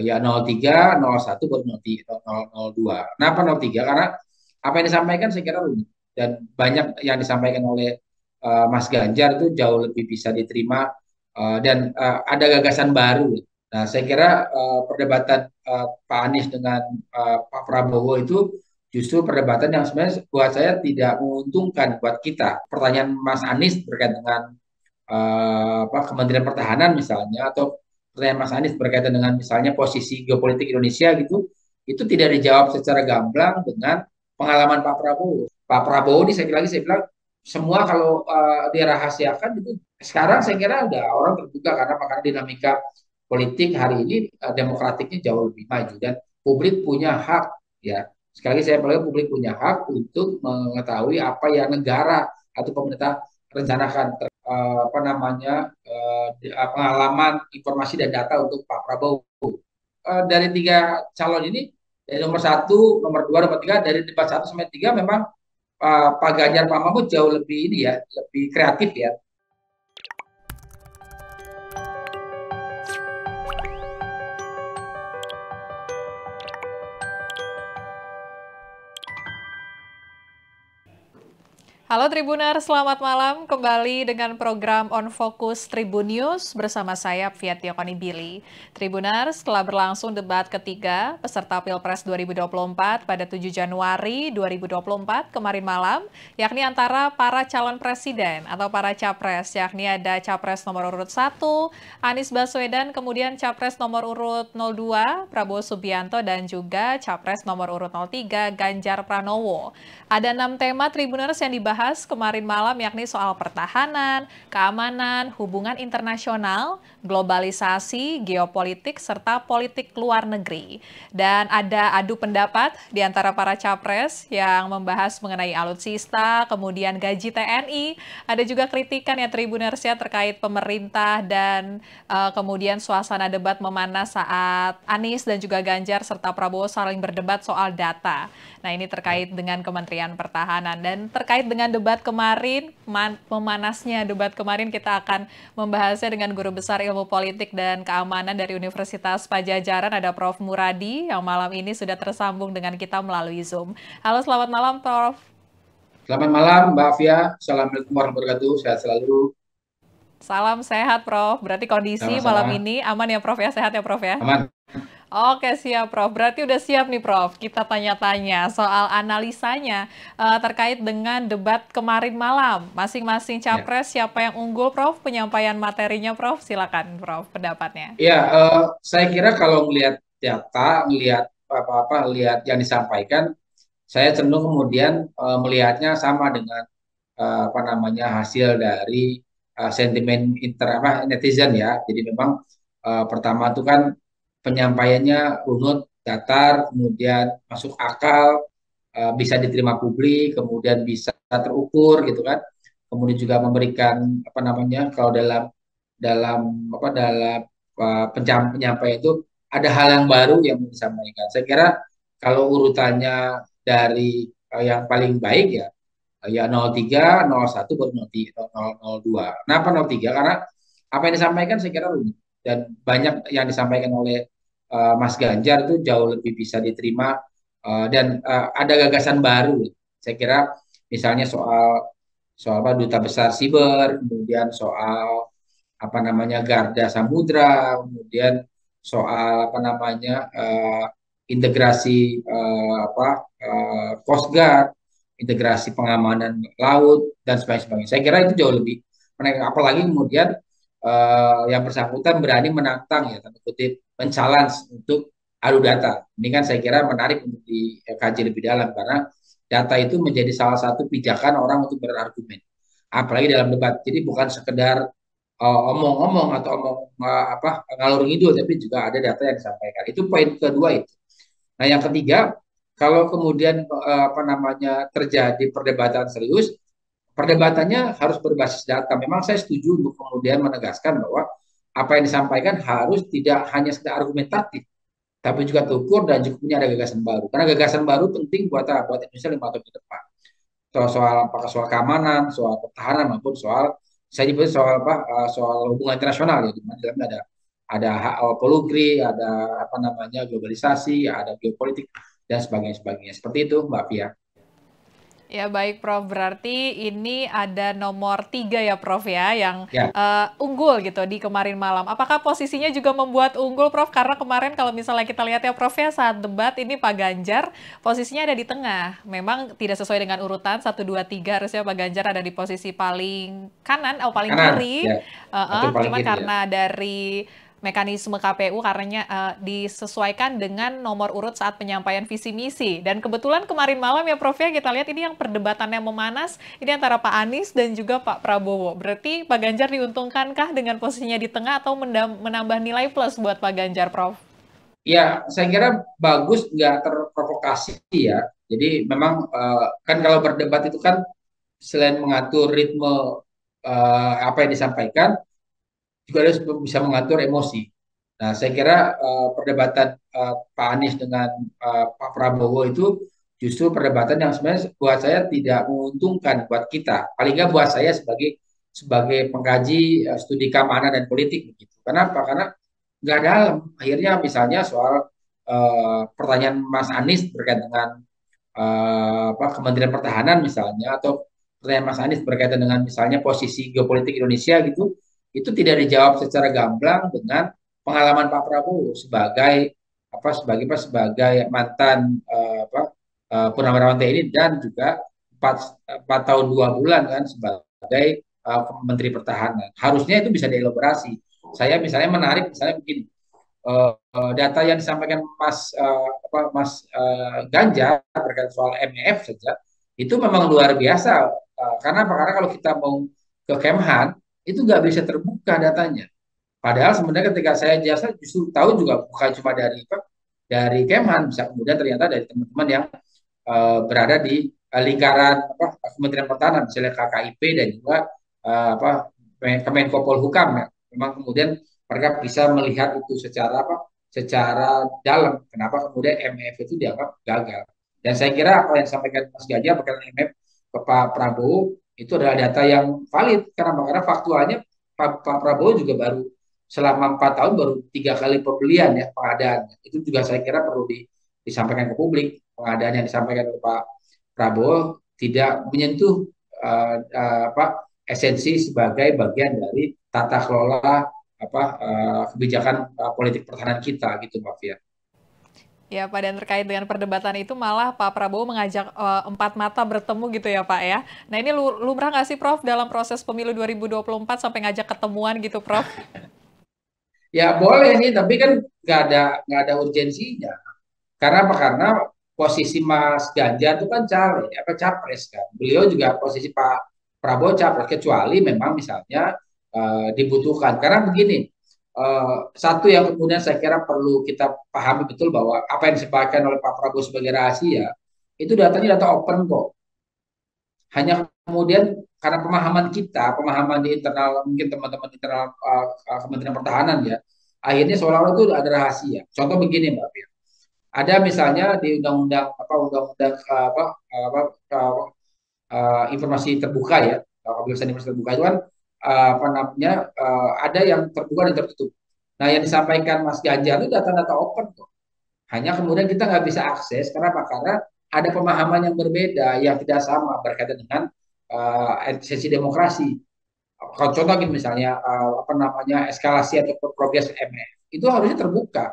ya 03, 01 baru 02. Kenapa 03? Karena apa yang disampaikan saya kira rumit dan banyak yang disampaikan oleh uh, Mas Ganjar itu jauh lebih bisa diterima uh, dan uh, ada gagasan baru. Nah, saya kira uh, perdebatan uh, Pak Anies dengan uh, Pak Prabowo itu justru perdebatan yang sebenarnya buat saya tidak menguntungkan buat kita. Pertanyaan Mas Anies berkaitan dengan uh, apa Kementerian Pertahanan misalnya atau pertanyaan Mas Anies berkaitan dengan misalnya posisi geopolitik Indonesia gitu, itu tidak dijawab secara gamblang dengan pengalaman Pak Prabowo. Pak Prabowo ini saya lagi saya bilang semua kalau uh, dirahasiakan itu sekarang saya kira udah orang terbuka karena karena dinamika politik hari ini uh, demokratiknya jauh lebih maju dan publik punya hak ya sekali lagi saya bilang publik punya hak untuk mengetahui apa yang negara atau pemerintah rencanakan uh, apa namanya uh, pengalaman informasi dan data untuk Pak Prabowo. Dari tiga calon ini dari nomor satu nomor dua nomor tiga dari debat satu sampai tiga memang Pak Ganjar Pak Mahfud jauh lebih ini ya lebih kreatif ya Halo Tribuner, selamat malam. Kembali dengan program On Focus Tribun News bersama saya Fiatiokoni Billy. Tribuner, setelah berlangsung debat ketiga peserta Pilpres 2024 pada 7 Januari 2024 kemarin malam, yakni antara para calon presiden atau para capres, yakni ada capres nomor urut 1, Anies Baswedan, kemudian capres nomor urut 02, Prabowo Subianto, dan juga capres nomor urut 03, Ganjar Pranowo. Ada enam tema Tribuners yang dibahas kemarin malam yakni soal pertahanan, keamanan, hubungan internasional, globalisasi, geopolitik, serta politik luar negeri. Dan ada adu pendapat di antara para capres yang membahas mengenai alutsista, kemudian gaji TNI, ada juga kritikan ya Tribuners ya terkait pemerintah dan uh, kemudian suasana debat memanas saat Anies dan juga Ganjar serta Prabowo saling berdebat soal data. Nah ini terkait dengan Kementerian Pertahanan dan terkait dengan debat kemarin, memanasnya debat kemarin kita akan membahasnya dengan Guru Besar Ilmu Politik dan Keamanan dari Universitas Pajajaran ada Prof. Muradi yang malam ini sudah tersambung dengan kita melalui Zoom. Halo selamat malam Prof. Selamat malam Mbak Fia, Assalamualaikum warahmatullahi wabarakatuh, sehat selalu. Salam sehat Prof, berarti kondisi Sama -sama. malam ini aman ya Prof ya, sehat ya Prof ya? Aman, Oke siap Prof, berarti udah siap nih Prof. Kita tanya-tanya soal analisanya uh, terkait dengan debat kemarin malam. Masing-masing ya. capres ya. siapa yang unggul Prof? Penyampaian materinya Prof, silakan Prof pendapatnya. Ya, uh, saya kira kalau melihat data, melihat apa-apa, lihat yang disampaikan, saya cenderung kemudian uh, melihatnya sama dengan uh, apa namanya hasil dari uh, sentimen inter apa netizen ya. Jadi memang uh, pertama itu kan penyampaiannya runut, datar, kemudian masuk akal, uh, bisa diterima publik, kemudian bisa terukur gitu kan. Kemudian juga memberikan apa namanya kalau dalam dalam apa dalam uh, penyampaian itu ada hal yang baru yang disampaikan. Saya kira kalau urutannya dari uh, yang paling baik ya ya 03, 01 baru 02. Kenapa 03? Karena apa yang disampaikan saya kira dan banyak yang disampaikan oleh uh, Mas Ganjar itu jauh lebih bisa diterima uh, dan uh, ada gagasan baru. Saya kira misalnya soal soal apa duta besar siber, kemudian soal apa namanya Garda Samudra, kemudian soal apa namanya uh, integrasi uh, apa uh, Coast Guard, integrasi pengamanan laut dan sebagainya. Saya kira itu jauh lebih. Apalagi kemudian uh, yang bersangkutan berani menantang ya tanda kutip men-challenge untuk adu data. Ini kan saya kira menarik untuk dikaji lebih dalam karena data itu menjadi salah satu pijakan orang untuk berargumen. Apalagi dalam debat. Jadi bukan sekedar uh, omong-omong atau omong uh, apa ngalur ngidul tapi juga ada data yang disampaikan. Itu poin kedua itu. Nah, yang ketiga, kalau kemudian uh, apa namanya terjadi perdebatan serius, perdebatannya harus berbasis data. Memang saya setuju untuk kemudian menegaskan bahwa apa yang disampaikan harus tidak hanya sekedar argumentatif, tapi juga terukur dan juga punya ada gagasan baru. Karena gagasan baru penting buat buat Indonesia lima tahun ke depan. Soal soal apakah soal keamanan, soal pertahanan maupun soal saya nyebut soal apa eh, soal hubungan internasional ya di mana dalamnya ada ada polugri, ada apa namanya globalisasi, ada geopolitik dan sebagainya sebagainya. Seperti itu, Mbak Pia. Ya baik Prof, berarti ini ada nomor tiga ya Prof ya yang ya. Uh, unggul gitu di kemarin malam. Apakah posisinya juga membuat unggul Prof? Karena kemarin kalau misalnya kita lihat ya Prof ya saat debat ini Pak Ganjar posisinya ada di tengah. Memang tidak sesuai dengan urutan 1, 2, 3 harusnya Pak Ganjar ada di posisi paling kanan atau paling kanan, kiri. Ya. Uh, uh, cuma kiri, karena ya. dari mekanisme KPU karena uh, disesuaikan dengan nomor urut saat penyampaian visi misi. Dan kebetulan kemarin malam ya Prof ya kita lihat ini yang perdebatannya memanas ini antara Pak Anies dan juga Pak Prabowo. Berarti Pak Ganjar diuntungkankah dengan posisinya di tengah atau menambah nilai plus buat Pak Ganjar Prof? Ya, saya kira bagus nggak terprovokasi ya. Jadi memang uh, kan kalau berdebat itu kan selain mengatur ritme uh, apa yang disampaikan, juga harus bisa mengatur emosi. Nah, saya kira uh, perdebatan uh, Pak Anies dengan uh, Pak Prabowo itu justru perdebatan yang sebenarnya buat saya tidak menguntungkan buat kita. Paling nggak buat saya sebagai sebagai pengkaji uh, studi keamanan dan politik begitu. Kenapa? Karena nggak dalam. Akhirnya misalnya soal uh, pertanyaan Mas Anies berkaitan dengan uh, apa, Kementerian Pertahanan misalnya atau pertanyaan Mas Anies berkaitan dengan misalnya posisi geopolitik Indonesia gitu itu tidak dijawab secara gamblang dengan pengalaman Pak Prabowo sebagai apa sebagai apa sebagai mantan uh, apa uh, purnawirawan TNI dan juga empat empat tahun dua bulan kan sebagai uh, Menteri Pertahanan. Harusnya itu bisa dielaborasi. Saya misalnya menarik misalnya begini. Uh, data yang disampaikan Mas uh, apa Mas uh, Ganjar terkait soal MEF saja itu memang luar biasa uh, karena apa? Karena kalau kita mau ke Kemhan itu nggak bisa terbuka datanya. Padahal sebenarnya ketika saya jasa justru tahu juga bukan cuma dari dari Kemhan, bisa kemudian ternyata dari teman-teman yang uh, berada di uh, lingkaran apa Kementerian Pertahanan, misalnya KKIP dan juga uh, apa Kemenko Polhukam ya. Memang kemudian mereka bisa melihat itu secara apa? secara dalam. Kenapa kemudian MF itu dianggap gagal? Dan saya kira apa yang disampaikan Mas Gajah berkaitan MF ke Pak Prabowo itu adalah data yang valid. Karena karena faktualnya Pak, Pak Prabowo juga baru selama empat tahun baru tiga kali pembelian ya pengadaan. Itu juga saya kira perlu di, disampaikan ke publik. Pengadaan yang disampaikan ke Pak Prabowo tidak menyentuh uh, uh, apa esensi sebagai bagian dari tata kelola apa uh, kebijakan uh, politik pertahanan kita gitu Mbak Fia. Ya Pak, dan terkait dengan perdebatan itu malah Pak Prabowo mengajak uh, empat mata bertemu gitu ya Pak ya. Nah ini lumrah nggak sih Prof dalam proses pemilu 2024 sampai ngajak ketemuan gitu Prof? ya boleh nih, tapi kan nggak ada nggak ada urgensinya. Karena apa? Karena posisi Mas Ganjar itu kan caleg, apa capres kan. Beliau juga posisi Pak Prabowo capres, kecuali memang misalnya uh, dibutuhkan. Karena begini, Uh, satu yang kemudian saya kira perlu kita pahami betul bahwa apa yang disampaikan oleh Pak Prabowo sebagai rahasia itu datanya data open kok. Hanya kemudian karena pemahaman kita, pemahaman di internal mungkin teman-teman internal uh, Kementerian Pertahanan ya, akhirnya seolah-olah itu ada rahasia. Contoh begini Mbak Fir. Ada misalnya di undang-undang apa undang-undang apa apa uh, informasi terbuka ya, kebebasan informasi terbuka itu kan uh, apa namanya uh, ada yang terbuka dan tertutup. Nah yang disampaikan Mas Ganjar itu data-data open kok. Hanya kemudian kita nggak bisa akses kenapa? Karena ada pemahaman yang berbeda yang tidak sama berkaitan dengan uh, esensi demokrasi. Kalau contoh misalnya uh, apa namanya eskalasi atau progres MF itu harusnya terbuka.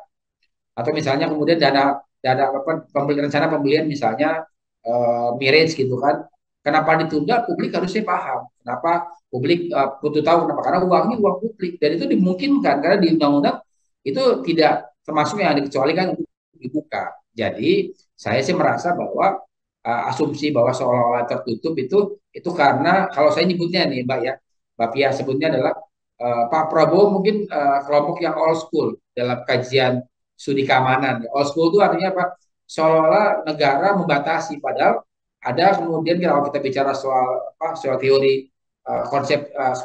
Atau misalnya kemudian dana dana apa pembelian rencana pembelian misalnya uh, mirage gitu kan. Kenapa ditunda? Publik harusnya paham. Kenapa publik uh, butuh tahu kenapa karena uang ini uang publik dan itu dimungkinkan karena di undang-undang itu tidak termasuk yang dikecualikan untuk dibuka. Jadi saya sih merasa bahwa uh, asumsi bahwa seolah-olah tertutup itu itu karena kalau saya nyebutnya nih Mbak ya, Mbak Pia sebutnya adalah uh, Pak Prabowo mungkin uh, kelompok yang old school dalam kajian studi keamanan. Old school itu artinya apa? Seolah-olah negara membatasi padahal ada kemudian kalau kita bicara soal apa soal teori uh, konsep uh,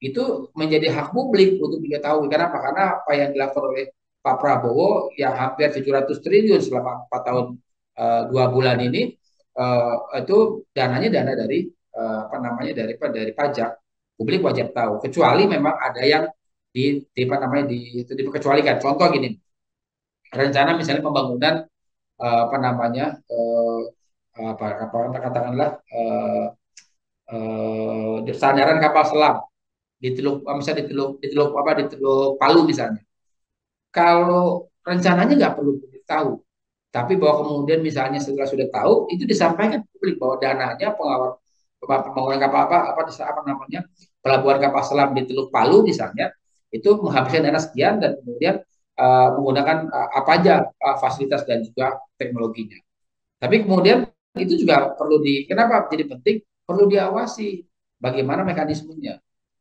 itu menjadi hak publik untuk diketahui. Kenapa? Karena apa yang dilakukan oleh Pak Prabowo yang hampir 700 triliun selama 4 tahun uh, dua bulan ini uh, itu dananya dana dari uh, apa namanya dari dari pajak publik wajib tahu kecuali memang ada yang di, di apa namanya di itu dikecualikan. Contoh gini, rencana misalnya pembangunan uh, apa namanya uh, apa, apa katakanlah uh, uh, sandaran kapal selam di teluk misalnya di teluk di teluk apa di teluk Palu misalnya. Kalau rencananya nggak perlu tahu, tapi bahwa kemudian misalnya setelah sudah tahu itu disampaikan publik bahwa dananya pengawal pembangunan kapal apa apa apa namanya pelabuhan kapal selam di Teluk Palu misalnya itu menghabiskan dana sekian dan kemudian uh, menggunakan uh, apa aja uh, fasilitas dan juga teknologinya. Tapi kemudian itu juga perlu di kenapa jadi penting? Perlu diawasi bagaimana mekanismenya.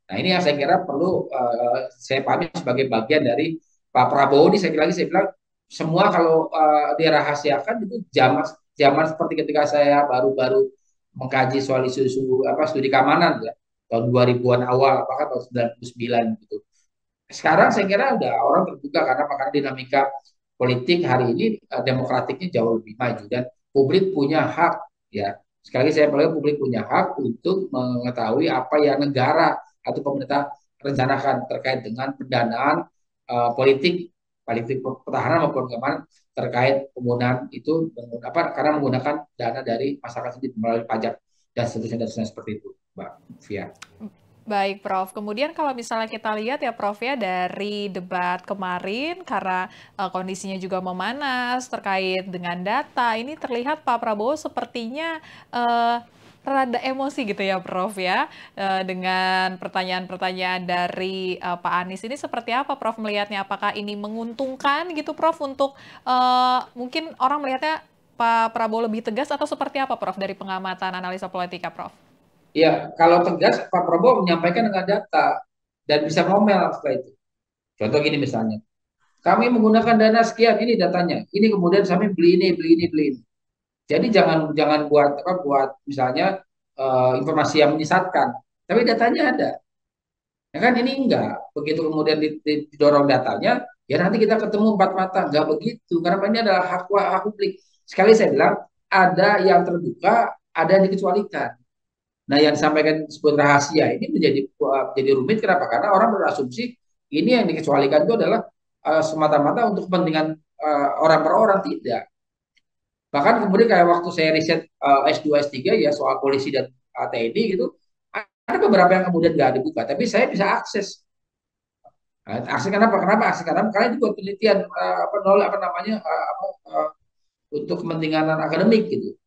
Nah ini yang saya kira perlu uh, saya pahami sebagai bagian dari Pak Prabowo ini saya lagi saya bilang semua kalau uh, dirahasiakan itu zaman zaman seperti ketika saya baru-baru mengkaji soal isu-isu apa studi keamanan ya. Tahun 2000-an awal bahkan tahun 99 gitu. Sekarang saya kira udah orang terbuka karena karena dinamika politik hari ini uh, demokratiknya jauh lebih maju dan publik punya hak ya sekali lagi saya bilang publik punya hak untuk mengetahui apa yang negara atau pemerintah rencanakan terkait dengan pendanaan uh, politik politik pertahanan maupun keamanan terkait penggunaan itu apa karena menggunakan dana dari masyarakat sendiri melalui pajak dan seterusnya dan seterusnya seperti itu, Mbak Fia. Baik, Prof. Kemudian kalau misalnya kita lihat ya, Prof ya dari debat kemarin karena uh, kondisinya juga memanas terkait dengan data, ini terlihat Pak Prabowo sepertinya uh, rada emosi gitu ya, Prof ya, uh, dengan pertanyaan-pertanyaan dari uh, Pak Anies ini seperti apa, Prof melihatnya? Apakah ini menguntungkan gitu, Prof, untuk uh, mungkin orang melihatnya Pak Prabowo lebih tegas atau seperti apa, Prof, dari pengamatan analisa politika, Prof? Ya, kalau tegas Pak Prabowo menyampaikan dengan data dan bisa ngomel setelah itu. Contoh gini misalnya, kami menggunakan dana sekian, ini datanya. Ini kemudian kami beli ini, beli ini, beli ini. Jadi jangan jangan buat apa buat misalnya uh, informasi yang menyesatkan, tapi datanya ada. Ya kan ini enggak. Begitu kemudian didorong datanya, ya nanti kita ketemu empat mata. Enggak begitu, karena ini adalah hak, hak publik. Sekali saya bilang, ada yang terbuka, ada yang dikecualikan. Nah, yang disampaikan disebut rahasia ini menjadi menjadi rumit kenapa? Karena orang berasumsi ini yang dikecualikan itu adalah uh, semata-mata untuk kepentingan uh, orang per orang tidak. Bahkan kemudian kayak waktu saya riset uh, S2 S3 ya soal polisi dan uh, TNI gitu, ada beberapa yang kemudian nggak dibuka, tapi saya bisa akses. Nah, akses kenapa? Kenapa akses karena karena buat penelitian uh, apa apa namanya uh, uh, untuk kepentingan akademik gitu.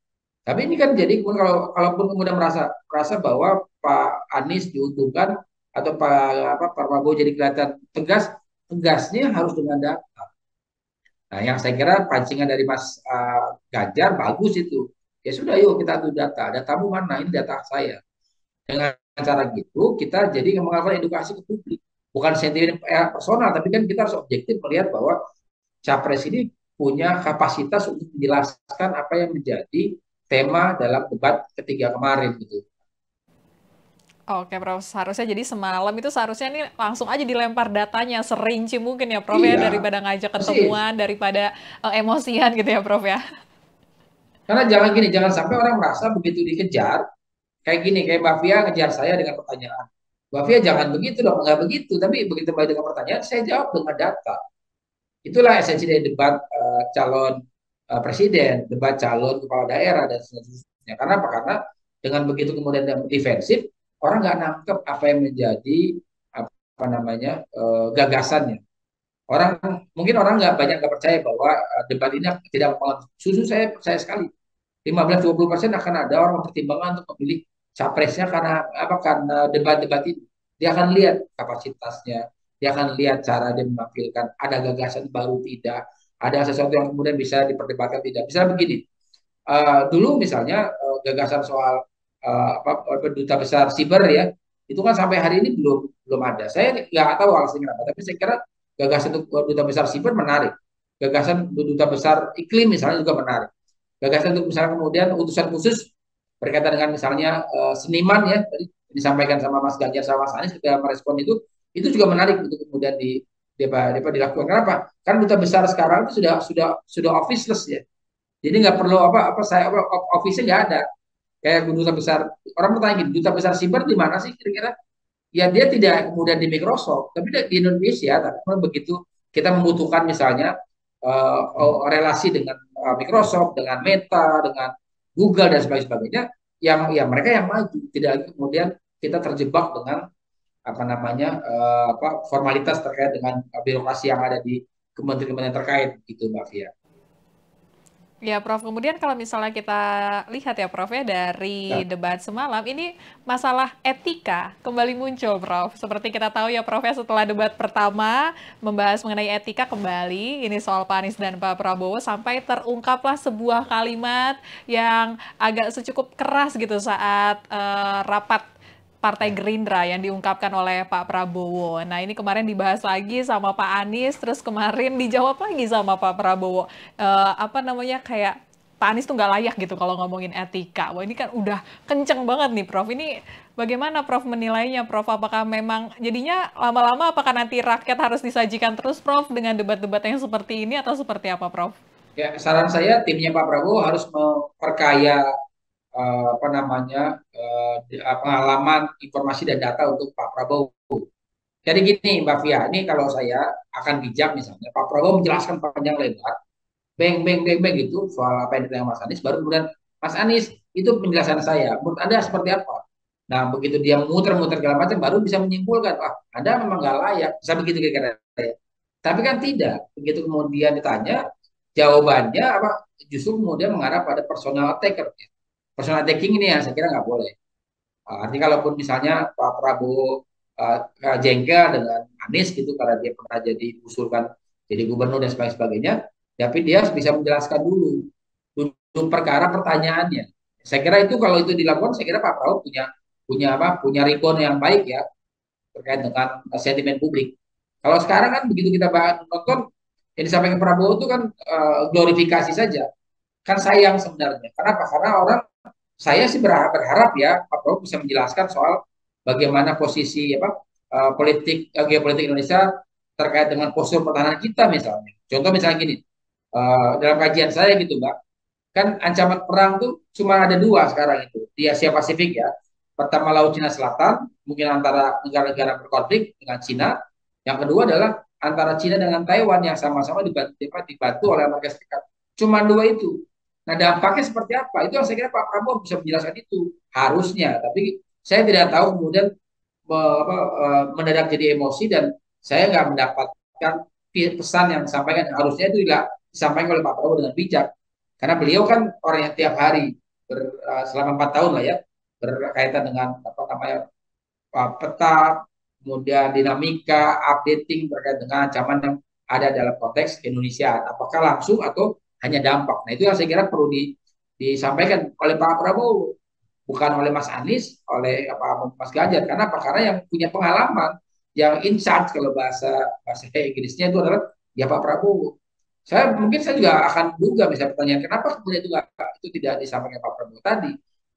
Tapi ini kan jadi kalau kalaupun kemudian merasa merasa bahwa Pak Anies diuntungkan atau Pak apa Pak Prabowo jadi kelihatan tegas, tegasnya harus dengan data. Nah, yang saya kira pancingan dari Mas uh, Ganjar bagus itu. Ya sudah, yuk kita adu data. Datamu mana? Ini data saya. Dengan cara gitu, kita jadi melakukan edukasi ke publik. Bukan sentimen eh, personal, tapi kan kita harus objektif melihat bahwa capres ini punya kapasitas untuk menjelaskan apa yang menjadi tema dalam debat ketiga kemarin gitu. Oke, Prof. Seharusnya jadi semalam itu seharusnya ini langsung aja dilempar datanya serinci mungkin ya, Prof. Ya, iya, ya daripada ngajak ketemuan, persis. daripada uh, emosian gitu ya, Prof. Ya. Karena jangan gini, jangan sampai orang merasa begitu dikejar kayak gini, kayak Mbak Fia ngejar saya dengan pertanyaan. Mbak Fia jangan begitu dong, nggak begitu. Tapi begitu balik dengan pertanyaan, saya jawab dengan data. Itulah esensi dari debat uh, calon uh, presiden, debat calon kepala daerah dan seterusnya. Karena apa? Karena dengan begitu kemudian defensif, orang nggak nangkep apa yang menjadi apa namanya uh, gagasannya. Orang mungkin orang nggak banyak nggak percaya bahwa uh, debat ini tidak susu saya percaya sekali. 15-20 persen akan ada orang mempertimbangkan untuk memilih capresnya karena apa karena debat-debat ini dia akan lihat kapasitasnya dia akan lihat cara dia menampilkan ada gagasan baru tidak ada sesuatu yang kemudian bisa diperdebatkan tidak. Bisa begini, uh, dulu misalnya uh, gagasan soal uh, apa duta besar siber ya, itu kan sampai hari ini belum belum ada. Saya nggak tahu alasannya kenapa, tapi saya kira gagasan untuk duta besar siber menarik. Gagasan duta besar iklim misalnya juga menarik. Gagasan untuk misalnya kemudian utusan khusus berkaitan dengan misalnya uh, seniman ya tadi disampaikan sama Mas Ganjar sama Mas Anies ketika merespon itu itu juga menarik untuk kemudian di dapat dapat dilakukan. Kenapa? Kan duta besar sekarang itu sudah sudah sudah officeless ya. Jadi nggak perlu apa apa saya apa office nggak ada. Kayak duta besar orang bertanya gini, duta besar siber di mana sih kira-kira? ya dia tidak kemudian di Microsoft, tapi di Indonesia. Tapi begitu kita membutuhkan misalnya uh, relasi dengan uh, Microsoft, dengan Meta, dengan Google dan sebagainya, yang ya mereka yang maju, tidak kemudian kita terjebak dengan apa namanya uh, apa formalitas terkait dengan birokrasi yang ada di kementerian-kementerian terkait gitu Mbak Fia. Ya, Prof. Kemudian kalau misalnya kita lihat ya, Prof, ya dari ya. debat semalam, ini masalah etika kembali muncul, Prof. Seperti kita tahu ya, Prof, ya setelah debat pertama membahas mengenai etika kembali, ini soal Pak Anies dan Pak Prabowo, sampai terungkaplah sebuah kalimat yang agak secukup keras gitu saat uh, rapat Partai Gerindra yang diungkapkan oleh Pak Prabowo. Nah ini kemarin dibahas lagi sama Pak Anies, terus kemarin dijawab lagi sama Pak Prabowo. Uh, apa namanya kayak Pak Anies tuh nggak layak gitu kalau ngomongin etika. Wah ini kan udah kenceng banget nih Prof. Ini bagaimana Prof menilainya Prof? Apakah memang jadinya lama-lama apakah nanti rakyat harus disajikan terus Prof dengan debat-debat yang seperti ini atau seperti apa Prof? Ya saran saya timnya Pak Prabowo harus memperkaya uh, apa namanya uh, pengalaman informasi dan data untuk Pak Prabowo. Jadi gini Mbak Fia, ini kalau saya akan bijak misalnya Pak Prabowo menjelaskan panjang lebar, beng beng beng beng gitu soal apa yang ditanya Mas Anies, baru kemudian Mas Anies itu penjelasan saya, menurut Anda seperti apa? Nah begitu dia muter-muter segala macam, baru bisa menyimpulkan, wah Anda memang nggak layak, bisa begitu kira-kira. Tapi kan tidak, begitu kemudian ditanya, jawabannya apa justru kemudian mengarah pada personal attacker. Ya personal attacking ini ya saya kira nggak boleh. Uh, artinya kalaupun misalnya Pak Prabowo uh, jengkel dengan Anies gitu karena dia pernah jadi usulkan jadi gubernur dan sebagainya, tapi dia bisa menjelaskan dulu dulu perkara pertanyaannya. Saya kira itu kalau itu dilakukan, saya kira Pak Prabowo punya punya apa? Punya rikon yang baik ya terkait dengan sentimen publik. Kalau sekarang kan begitu kita bahas nonton yang disampaikan Prabowo itu kan uh, glorifikasi saja. Kan sayang sebenarnya. Kenapa? Karena orang saya sih berharap, berharap ya Pak Prabowo bisa menjelaskan soal bagaimana posisi apa uh, politik uh, geopolitik Indonesia terkait dengan postur pertahanan kita misalnya. Contoh misalnya gini, uh, dalam kajian saya gitu Mbak, kan ancaman perang tuh cuma ada dua sekarang itu di Asia Pasifik ya. Pertama Laut Cina Selatan, mungkin antara negara-negara berkonflik dengan Cina. Yang kedua adalah antara Cina dengan Taiwan yang sama-sama dibantu, dibantu oleh Amerika Serikat. Cuma dua itu. Nah dampaknya seperti apa? Itu yang saya kira Pak Prabowo bisa menjelaskan itu harusnya. Tapi saya tidak tahu kemudian apa, mendadak jadi emosi dan saya nggak mendapatkan pesan yang disampaikan harusnya itu tidak disampaikan oleh Pak Prabowo dengan bijak. Karena beliau kan orang yang tiap hari ber, selama empat tahun lah ya berkaitan dengan apa namanya peta, kemudian dinamika, updating terkait dengan ancaman yang ada dalam konteks Indonesia. Apakah langsung atau hanya dampak. Nah itu yang saya kira perlu di, disampaikan oleh Pak Prabowo, bukan oleh Mas Anies, oleh apa Mas Ganjar. Karena apa? Karena yang punya pengalaman, yang in charge kalau bahasa bahasa Inggrisnya itu adalah ya Pak Prabowo. Saya mungkin saya juga akan duga misalnya pertanyaan kenapa kemudian itu, itu tidak disampaikan Pak Prabowo tadi?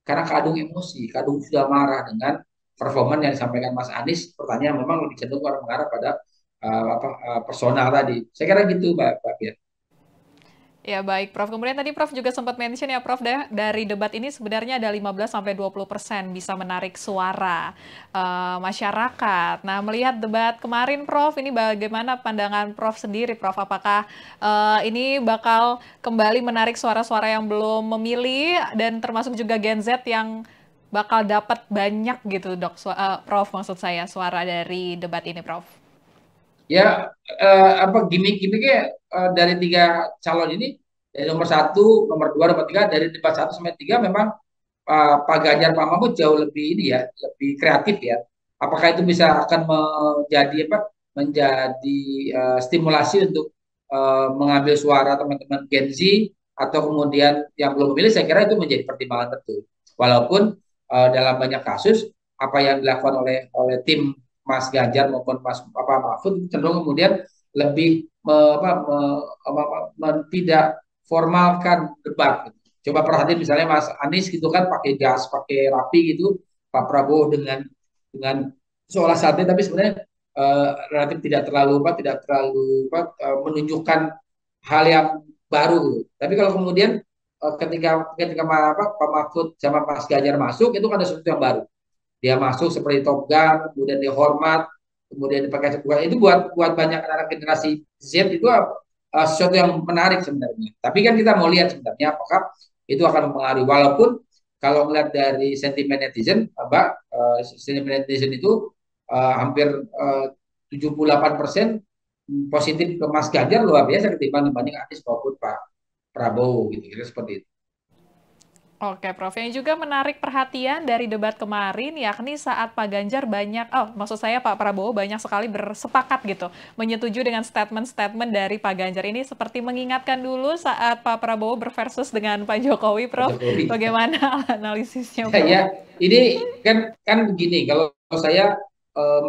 Karena kadung emosi, kadung sudah marah dengan performa yang disampaikan Mas Anies. Pertanyaan memang lebih cenderung orang mengarah pada uh, apa uh, personal tadi. Saya kira gitu, Pak Pak Ya baik Prof. Kemudian tadi Prof juga sempat mention ya Prof dari debat ini sebenarnya ada 15 sampai 20 persen bisa menarik suara uh, masyarakat. Nah melihat debat kemarin Prof, ini bagaimana pandangan Prof sendiri Prof? Apakah uh, ini bakal kembali menarik suara-suara yang belum memilih dan termasuk juga Gen Z yang bakal dapat banyak gitu dok, uh, Prof maksud saya suara dari debat ini Prof? Ya uh, apa gimmick-gimmicknya uh, dari tiga calon ini dari nomor satu, nomor dua, nomor tiga dari debat satu sampai tiga memang uh, Pak Ganjar Pak Mahfud jauh lebih ini ya lebih kreatif ya. Apakah itu bisa akan menjadi apa menjadi uh, stimulasi untuk uh, mengambil suara teman-teman Gen Z atau kemudian yang belum memilih saya kira itu menjadi pertimbangan betul. Walaupun uh, dalam banyak kasus apa yang dilakukan oleh oleh tim Mas Ganjar maupun Mas apa Mahfud cenderung kemudian lebih me, apa, me, apa, me, tidak formalkan debat. Gitu. Coba perhatiin misalnya Mas Anies gitu kan pakai gas, pakai rapi gitu, Pak Prabowo dengan dengan seolah santai tapi sebenarnya uh, relatif tidak terlalu apa tidak terlalu apa, uh, menunjukkan hal yang baru. Gitu. Tapi kalau kemudian uh, ketika ketika apa, Pak Mahfud sama Mas Ganjar masuk itu kan ada sesuatu yang baru. Dia masuk seperti Top Gun, kemudian dia hormat, kemudian dipakai sebuah itu buat buat banyak anak generasi Z itu uh, sesuatu yang menarik sebenarnya. Tapi kan kita mau lihat sebenarnya apakah itu akan mempengaruhi walaupun kalau melihat dari sentimen netizen, Mbak, uh, sentimen netizen itu uh, hampir uh, 78 persen positif ke Mas Ganjar luar biasa ketimbang dibanding Anies maupun Pak Prabowo gitu kira seperti itu. Oke, Prof. Yang juga menarik perhatian dari debat kemarin, yakni saat Pak Ganjar banyak, oh maksud saya Pak Prabowo banyak sekali bersepakat gitu, menyetujui dengan statement-statement dari Pak Ganjar ini seperti mengingatkan dulu saat Pak Prabowo berversus dengan Pak Jokowi, Prof. Jokowi. Bagaimana analisisnya? Prof? Ya, ini kan kan begini, kalau saya eh,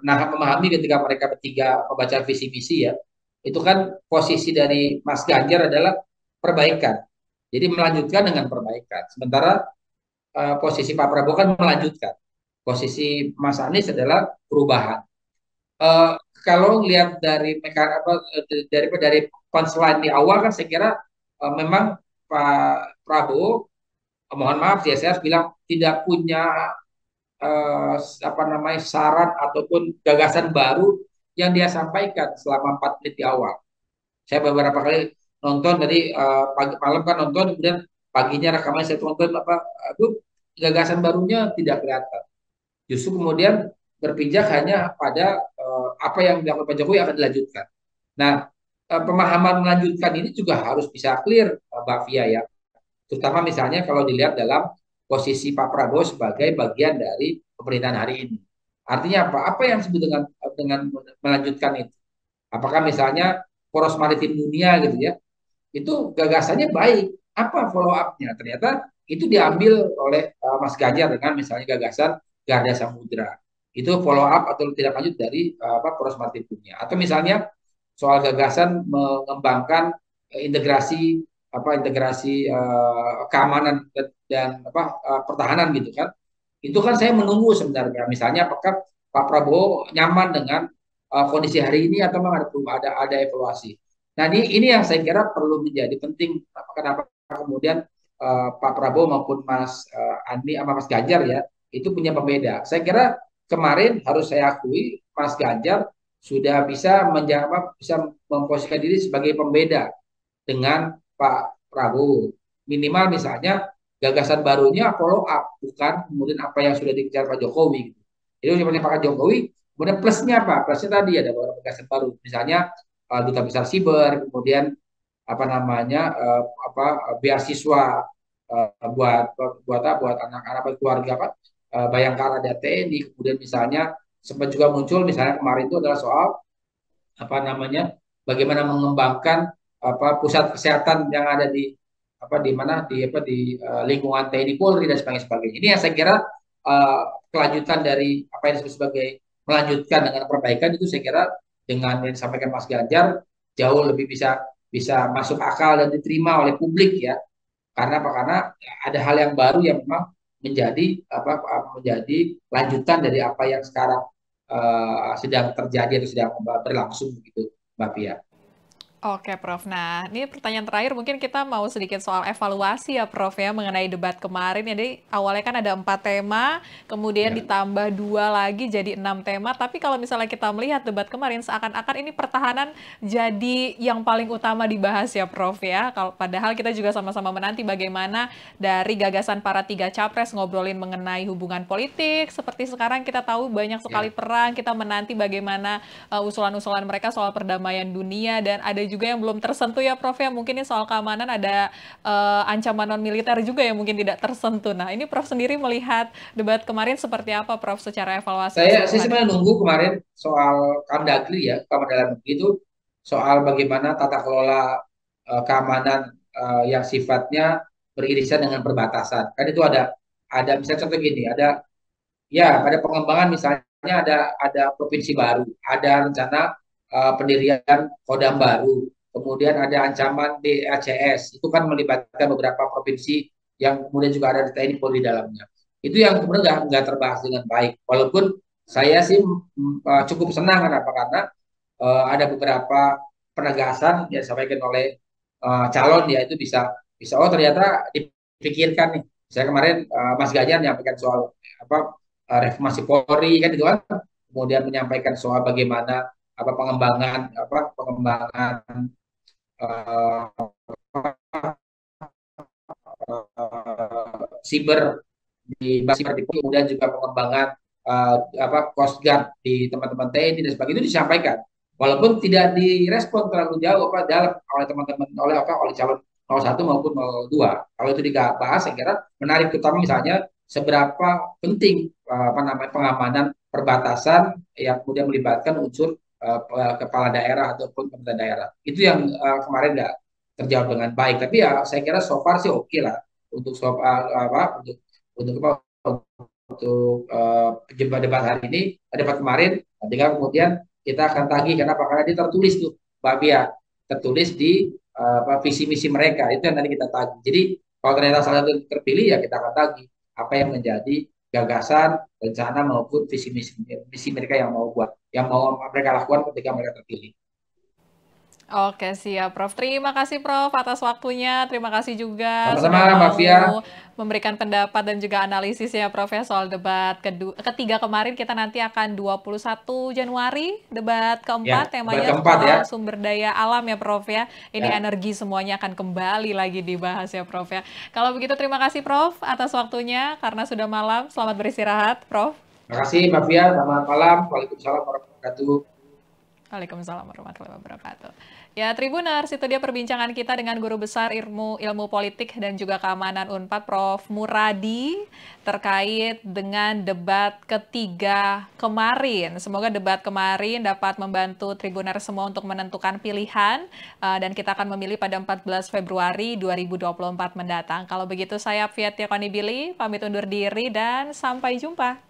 memahami ketika mereka bertiga membaca visi misi ya, itu kan posisi dari Mas Ganjar adalah perbaikan jadi melanjutkan dengan perbaikan. Sementara uh, posisi Pak Prabowo kan melanjutkan. Posisi Mas Anies adalah perubahan. Uh, kalau lihat dari apa dari dari punchline di awal kan saya kira uh, memang Pak Prabowo uh, mohon maaf ya saya bilang tidak punya uh, apa namanya saran ataupun gagasan baru yang dia sampaikan selama empat menit di awal. Saya beberapa kali nonton dari uh, pagi malam kan nonton kemudian paginya rekaman saya tonton apa aduh gagasan barunya tidak kelihatan. Justru kemudian berpijak hanya pada uh, apa yang dilakukan Pak Jokowi akan dilanjutkan. Nah uh, pemahaman melanjutkan ini juga harus bisa clear uh, Mbak Fia ya. Terutama misalnya kalau dilihat dalam posisi Pak Prabowo sebagai bagian dari pemerintahan hari ini. Artinya apa? Apa yang disebut dengan dengan melanjutkan itu? Apakah misalnya poros maritim dunia gitu ya itu gagasannya baik. Apa follow up-nya? Ternyata itu diambil oleh uh, Mas Ganjar dengan misalnya gagasan Garda Samudra. Itu follow up atau tidak lanjut dari uh, apa poros maritim. Atau misalnya soal gagasan mengembangkan uh, integrasi apa integrasi uh, keamanan dan, dan apa uh, pertahanan gitu kan. Itu kan saya menunggu sebenarnya. Misalnya apakah Pak Prabowo nyaman dengan uh, kondisi hari ini atau memang ada ada ada evaluasi. Nah ini, ini yang saya kira perlu menjadi penting. Kenapa kemudian uh, Pak Prabowo maupun Mas uh, Andi sama Mas Ganjar ya itu punya pembeda. Saya kira kemarin harus saya akui Mas Ganjar sudah bisa menjawab bisa memposisikan diri sebagai pembeda dengan Pak Prabowo. Minimal misalnya gagasan barunya follow up bukan kemudian apa yang sudah dikejar Pak Jokowi. Jadi Pak Jokowi, kemudian plusnya apa? Plusnya tadi ada beberapa gagasan baru. Misalnya uh, duta besar siber, kemudian apa namanya uh, apa beasiswa uh, buat buat apa buat anak-anak keluarga apa uh, Bayangkara TNI, kemudian misalnya sempat juga muncul misalnya kemarin itu adalah soal apa namanya bagaimana mengembangkan apa pusat kesehatan yang ada di apa di mana di apa di uh, lingkungan TNI Polri dan sebagainya sebagainya. Ini yang saya kira uh, kelanjutan dari apa yang disebut sebagai melanjutkan dengan perbaikan itu saya kira dengan yang disampaikan Mas Ganjar jauh lebih bisa bisa masuk akal dan diterima oleh publik ya. Karena apa? Karena ada hal yang baru yang memang menjadi apa menjadi lanjutan dari apa yang sekarang uh, sedang terjadi atau sedang berlangsung begitu Mbak Pia. Oke, Prof. Nah, ini pertanyaan terakhir mungkin kita mau sedikit soal evaluasi ya, Prof. ya mengenai debat kemarin. Jadi awalnya kan ada empat tema, kemudian ya. ditambah dua lagi jadi enam tema. Tapi kalau misalnya kita melihat debat kemarin, seakan-akan ini pertahanan jadi yang paling utama dibahas ya, Prof. ya. Kalau padahal kita juga sama-sama menanti bagaimana dari gagasan para tiga capres ngobrolin mengenai hubungan politik. Seperti sekarang kita tahu banyak sekali ya. perang. Kita menanti bagaimana uh, usulan-usulan mereka soal perdamaian dunia dan ada juga yang belum tersentuh ya Prof ya mungkin ini soal keamanan ada uh, ancaman non militer juga yang mungkin tidak tersentuh. Nah ini Prof sendiri melihat debat kemarin seperti apa Prof secara evaluasi? Saya saya sebenarnya nunggu kemarin soal Kamdagri ya Kamar Dalam Negeri itu soal bagaimana tata kelola uh, keamanan uh, yang sifatnya beririsan dengan perbatasan. Kan itu ada ada misalnya contoh gini, ada ya pada pengembangan misalnya ada ada provinsi baru, ada rencana uh, pendirian Kodam baru, kemudian ada ancaman DACS, itu kan melibatkan beberapa provinsi yang kemudian juga ada di TNI Polri dalamnya. Itu yang kemudian nggak terbahas dengan baik. Walaupun saya sih uh, cukup senang. Kenapa? Karena uh, ada beberapa penegasan yang disampaikan oleh uh, calon. Ya itu bisa bisa. Oh ternyata dipikirkan nih. Saya kemarin uh, Mas Ganjar menyampaikan soal apa reformasi Polri kan itu kan, kemudian menyampaikan soal bagaimana apa pengembangan apa pengembangan uh, siber di siber di kemudian juga pengembangan uh, apa Coast Guard di teman-teman TNI dan sebagainya itu disampaikan walaupun tidak direspon terlalu jauh apa dalam oleh teman-teman oleh apa oleh calon 01 maupun 02. Kalau itu dibahas, saya kira menarik terutama misalnya seberapa penting eh, apa namanya pengamanan perbatasan yang kemudian melibatkan unsur uh, kepala daerah ataupun pemerintah daerah. Itu yang uh, kemarin nggak terjawab dengan baik. Tapi ya saya kira so far sih oke okay lah untuk so, uh, apa untuk untuk apa untuk uh, debat hari ini debat kemarin. Tinggal kemudian kita akan tagih kenapa karena dia tertulis tuh Mbak Bia tertulis di apa visi misi mereka itu yang tadi kita tagih. Jadi kalau ternyata salah satu terpilih ya kita akan tagih apa yang menjadi gagasan, rencana maupun visi misi, misi mereka yang mau buat, yang mau mereka lakukan ketika mereka terpilih. Oke siap Prof. Terima kasih Prof atas waktunya. Terima kasih juga Sama-sama Mbak Fia. memberikan pendapat dan juga analisis ya Prof ya soal debat kedua, ketiga kemarin kita nanti akan 21 Januari debat keempat ya, temanya keempat, ya. sumber daya alam ya Prof ya. Ini ya. energi semuanya akan kembali lagi dibahas ya Prof ya. Kalau begitu terima kasih Prof atas waktunya karena sudah malam. Selamat beristirahat Prof. Terima kasih Mbak Fia. Selamat malam. Waalaikumsalam warahmatullahi wabarakatuh. Waalaikumsalam warahmatullahi wabarakatuh. Ya, Tribuners, itu dia perbincangan kita dengan Guru Besar Ilmu Ilmu Politik dan juga Keamanan UNPAD, Prof. Muradi, terkait dengan debat ketiga kemarin. Semoga debat kemarin dapat membantu Tribuners semua untuk menentukan pilihan, uh, dan kita akan memilih pada 14 Februari 2024 mendatang. Kalau begitu, saya Fiatia Konibili, pamit undur diri, dan sampai jumpa.